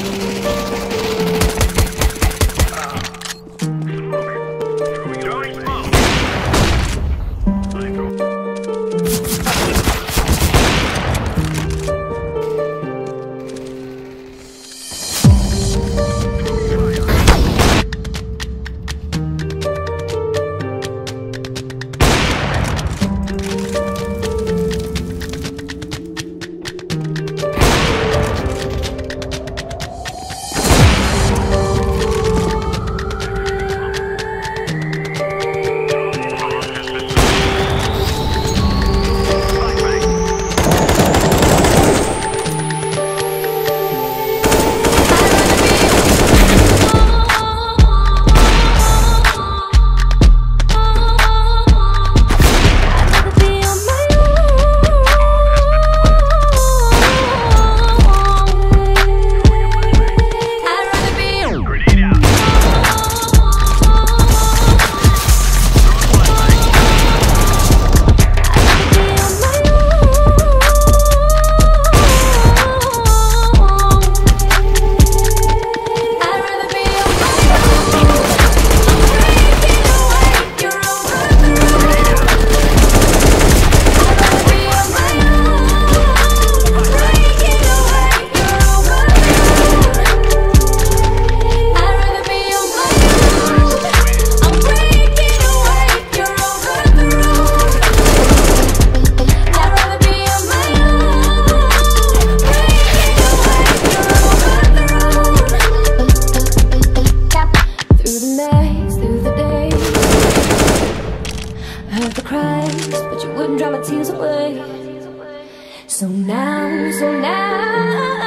あっ! through the nights, through the days I heard the cries, but you wouldn't dry my tears away. So now, so now.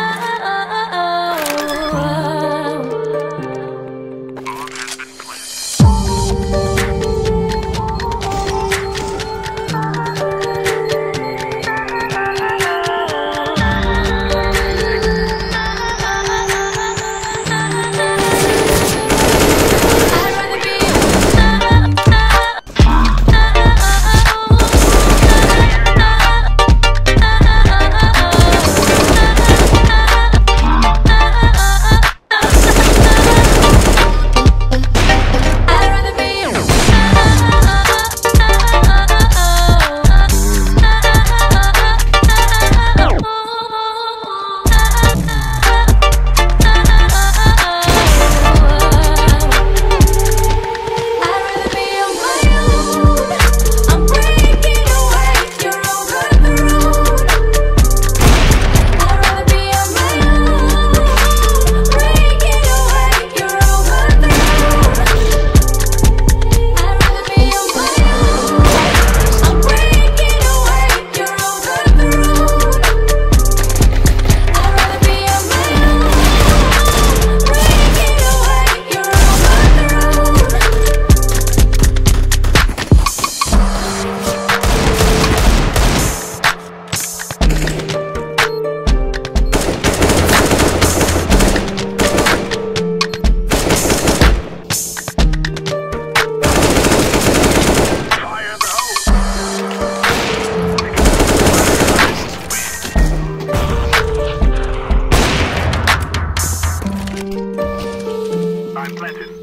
Mine planted.